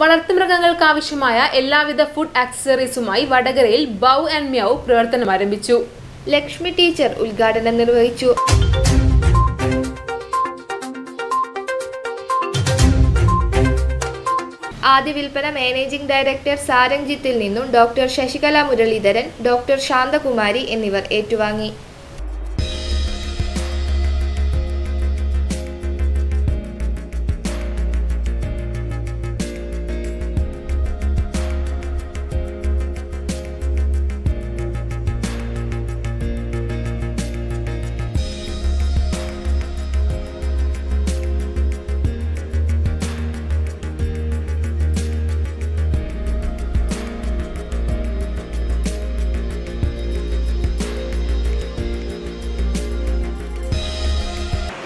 വളർത്തുമൃഗങ്ങൾക്കാവശ്യമായ എല്ലാവിധ ഫുഡ് ആക്സസറീസുമായി വടകരയിൽ bow and മ്യാവ് പ്രവർത്തനം ആരംഭിച്ചു. ലക്ഷ്മി ടീച്ചർ ഉദ്ഘാടനം നിർവഹിച്ചു. ആദ്യ വിൽപ്പന മാനേജിംഗ് ഡയറക്ടർ സാരംഗ്ജിത്തിൽ നിന്നും ഡോക്ടർ ശശികല മുരളീധരൻ ഡോക്ടർ ശാന്തകുമാരി എന്നിവർ ഏറ്റുവാങ്ങി.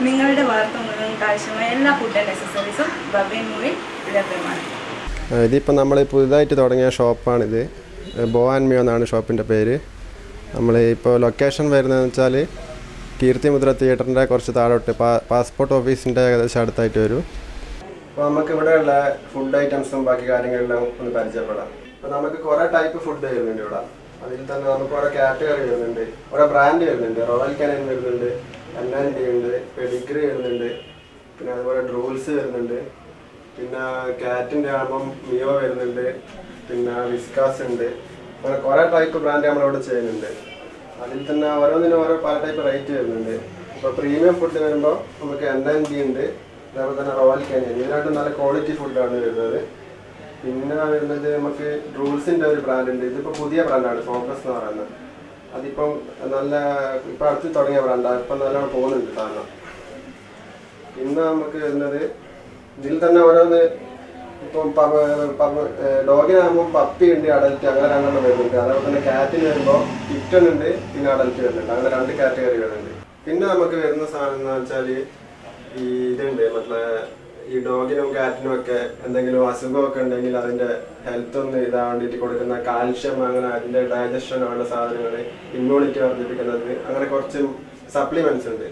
നിങ്ങളുടെ വളർത്തുമൃഗങ്ങൾക്ക് ആവശ്യമായ എല്ലാ ഫുഡ് ആൻഡ് അക്സസറീസും ബബിൻ മൂവിൽ ലഭ്യമാണ്. ഇതിപ്പോൾ നമ്മൾ പുതുതായിട്ട് തുടങ്ങിയ ഷോപ്പാണിത്. ബോ ആൻഡ് മിയോ എന്നാണ് ഷോപ്പിന്റെ പേര്. നമ്മൾ ഇപ്പോൾ ലൊക്കേഷൻ വരുന്നതെന്ന് വെച്ചാൽ കീർത്തിമുദ്ര തിയേറ്ററിന്റെ കുറച്ച് താഴോട്ട് പാ പാസ്പോർട്ട് ഓഫീസിന്റെ ഏകദേശം അടുത്തായിട്ട് വരും. അപ്പോൾ നമുക്ക് ഇവിടെയുള്ള ഫുഡ് ഐറ്റംസും ബാക്കി കാര്യങ്ങളെല്ലാം ഒന്ന് പരിചയപ്പെടാം. അപ്പോൾ നമുക്ക് കുറേ ടൈപ്പ് ഫുഡ് വരുന്നുണ്ട് ഇവിടെ. അതിൽ തന്നെ നമുക്ക് ഓരോ കാറ്റഗറി വരുന്നുണ്ട്. ഓരോ ബ്രാൻഡ് വരുന്നുണ്ട്. റോയൽ കനൻ വരുന്നുണ്ട്. എൻ ഡി ഉണ്ട് പെഡിഗ്രി വരുന്നുണ്ട് പിന്നെ അതുപോലെ ഡ്രൂൾസ് വരുന്നുണ്ട് പിന്നെ കാറ്റിന്റെ ആകുമ്പം മിയോ വരുന്നുണ്ട് പിന്നെ വിസ്കാസ് ഉണ്ട് അങ്ങനെ കുറേ ടൈപ്പ് ബ്രാൻഡ് നമ്മളിവിടെ ചെയ്യുന്നുണ്ട്. അതിൽ തന്നെ ഓരോന്നിനും ഓരോ പല ടൈപ്പ് റേറ്റ് വരുന്നുണ്ട്. ഇപ്പോൾ പ്രീമിയം ഫുഡ് വരുമ്പോൾ നമുക്ക് എൻ എൻ ഡി ഉണ്ട് അതേപോലെ തന്നെ റോയൽ കാനിയൻ ഇത് രണ്ടും നല്ല ക്വാളിറ്റി ഫുഡാണ് വരുന്നത്. പിന്നെ വരുന്നത് നമുക്ക് റൂൾസിന്റെ ഒരു ബ്രാൻഡ് ഉണ്ട് ഇതിപ്പോൾ പുതിയ ബ്രാൻഡാണ് ഫോക്കസ് എന്ന് പറയുന്നത്. അതിപ്പം നല്ല ഇപ്പം അടുത്ത് തുടങ്ങിയ ബ്രാൻഡാണ് ഇപ്പം നല്ലോണം പോകുന്നുണ്ട് സാധനം പിന്നെ നമുക്ക് വരുന്നത് ഇതിൽ തന്നെ ഓരോന്ന് ഇപ്പം ഡോഗിനാകുമ്പോൾ പപ്പി ഉണ്ട് അഡൽറ്റ് അങ്ങനെ രണ്ടെണ്ണം വരുന്നുണ്ട്. അതേപോലെ തന്നെ കാറ്റിന് വരുമ്പോൾ കിറ്റൺ ഉണ്ട് പിന്നെ അഡൽറ്റ് വരുന്നുണ്ട്. അങ്ങനെ രണ്ട് കാറ്റഗറി വരുന്നുണ്ട് പിന്നെ നമുക്ക് വരുന്ന സാധനം എന്ന് വെച്ചാൽ ഈ ഇതുണ്ട് മറ്റേ ഈ ഡോഗിനും കാറ്റിനും ഒക്കെ എന്തെങ്കിലും അസുഖമൊക്കെ ഉണ്ടെങ്കിൽ അതിന്റെ ഹെൽത്ത് ഒന്ന് ഇതാൻ കൊടുക്കുന്ന കാൽഷ്യം അങ്ങനെ അതിന്റെ ഡൈജഷൻ ഉള്ള സാധനങ്ങൾ ഇമ്മ്യൂണിറ്റി വർദ്ധിപ്പിക്കുന്നത് അങ്ങനെ കുറച്ച് സപ്ലിമെന്റ്സ് ഉണ്ട്.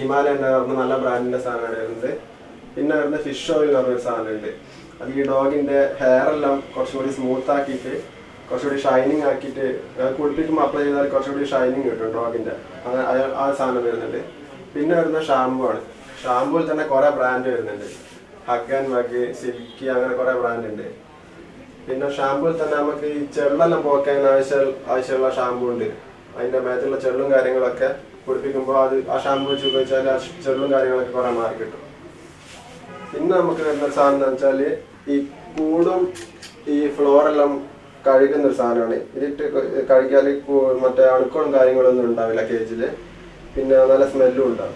ഹിമാലയ പറഞ്ഞ നല്ല ബ്രാൻഡിന്റെ സാധനമാണ് വരുന്നത്. പിന്നെ വരുന്ന ഫിഷ് ഓയിൽ എന്ന് പറഞ്ഞൊരു സാധനമുണ്ട്. അത് ഈ ഡോഗിന്റെ ഹെയർ എല്ലാം കുറച്ചുകൂടി സ്മൂത്ത് ആക്കിയിട്ട് കുറച്ചുകൂടി ഷൈനിങ് ആക്കിയിട്ട് കുളിപ്പിക്കുമ്പോൾ അപ്ലൈ ചെയ്താൽ കുറച്ചുകൂടി ഷൈനിങ് കിട്ടും ഡോഗിന്റെ. ആ സാധനം വരുന്നുണ്ട്. പിന്നെ വരുന്ന ഷാമ്പു ആണ്. ഷാമ്പുവിൽ തന്നെ കുറെ ബ്രാൻഡ് വരുന്നുണ്ട്. ഹഗ് ആൻഡ് മഗ് സിൽക്കി അങ്ങനെ കുറെ ബ്രാൻഡ് ഉണ്ട്. പിന്നെ ഷാമ്പുവിൽ തന്നെ നമുക്ക് ഈ ചെള്ളെല്ലാം പോക്കാൻ ആവശ്യ ആവശ്യമുള്ള ഷാംപൂ ഉണ്ട്. അതിന്റെ മേത്തുള്ള ചെള്ളും കാര്യങ്ങളൊക്കെ കുടിപ്പിക്കുമ്പോൾ അത് ആ ഷാമ്പൂ വെച്ച് ഉപയോഗിച്ചാൽ ആ ചെള്ളും കാര്യങ്ങളൊക്കെ കുറെ മാറി കിട്ടും. പിന്നെ നമുക്ക് വരുന്ന സാധനം എന്ന് വെച്ചാൽ ഈ കൂടും ഈ ഫ്ലോറെല്ലാം കഴുകുന്ന ഒരു സാധനമാണ്. ഇതിട്ട് കഴുകിയാൽ മറ്റേ അണുക്കളും കാര്യങ്ങളൊന്നും ഉണ്ടാവില്ല കേജിൽ പിന്നെ നല്ല സ്മെല്ലും ഉണ്ടാവും.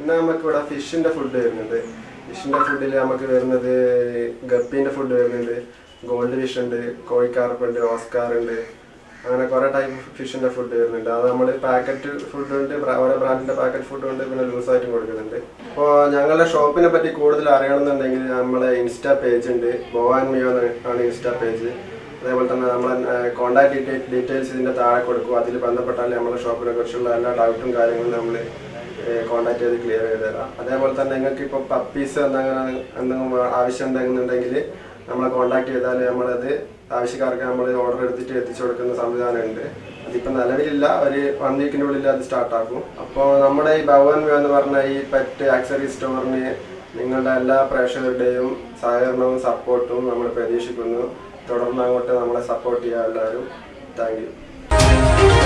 പിന്നെ നമുക്ക് ഇവിടെ ഫിഷിന്റെ ഫുഡ് വരുന്നുണ്ട്. ഫിഷിന്റെ ഫുഡിൽ നമുക്ക് വരുന്നത് ഗപ്പിന്റെ ഫുഡ് വരുന്നുണ്ട്. ഗോൾഡ് ഫിഷ് ഉണ്ട് കോഴിക്കാർപ്പ് ഉണ്ട് ഓസ്കാർ ഉണ്ട്. അങ്ങനെ കുറെ ടൈപ്പ് ഫിഷിന്റെ ഫുഡ് വരുന്നുണ്ട്. അത് നമ്മൾ പാക്കറ്റ് ഫുഡ് ഉണ്ട് ഓരോ ബ്രാൻഡിന്റെ പാക്കറ്റ് ഫുഡ് ഉണ്ട് പിന്നെ ലൂസായിട്ടും കൊടുക്കുന്നുണ്ട്. അപ്പോൾ ഞങ്ങളുടെ ഷോപ്പിനെ പറ്റി കൂടുതൽ അറിയണമെന്നുണ്ടെങ്കിൽ നമ്മളെ ഇൻസ്റ്റാ പേജ് ഉണ്ട്. ബോവാൻ മിയോ ആണ് ഇൻസ്റ്റാ പേജ് അതേപോലെ തന്നെ നമ്മളെ കോൺടാക്ട് ഡീറ്റെയിൽസ് ഇതിന്റെ താഴെ കൊടുക്കും. അതിൽ ബന്ധപ്പെട്ടാൽ നമ്മുടെ ഷോപ്പിനെ കുറിച്ചുള്ള എല്ലാ ഡൗട്ടും കാര്യങ്ങളും നമ്മൾ കോൺടാക്ട് ചെയ്ത് ക്ലിയർ ചെയ്ത് തരാം. അതേപോലെ തന്നെ നിങ്ങൾക്ക് ഇപ്പോൾ പപ്പീസ് എന്തെങ്കിലും എന്തെങ്കിലും ആവശ്യം ഉണ്ടെങ്കിൽ നമ്മളെ കോൺടാക്ട് ചെയ്താൽ നമ്മളത് ആവശ്യക്കാർക്ക് നമ്മൾ ഓർഡർ എടുത്തിട്ട് എത്തിച്ചു കൊടുക്കുന്ന സംവിധാനമുണ്ട്. അതിപ്പോൾ നിലവിലില്ല. ഒരു വൺ വീക്കിന്റെ ഉള്ളിൽ അത് സ്റ്റാർട്ടാക്കും അപ്പോൾ നമ്മുടെ ഈ ഭവൻ എന്ന് പറഞ്ഞ ഈ പെറ്റ് ആക്സറി സ്റ്റോറിന് നിങ്ങളുടെ എല്ലാ പ്രേക്ഷകരുടെയും സഹകരണവും സപ്പോർട്ടും നമ്മൾ പ്രതീക്ഷിക്കുന്നു. തുടർന്ന് അങ്ങോട്ട് നമ്മളെ സപ്പോർട്ട് ചെയ്യാൻ എല്ലാവരും താങ്ക് യു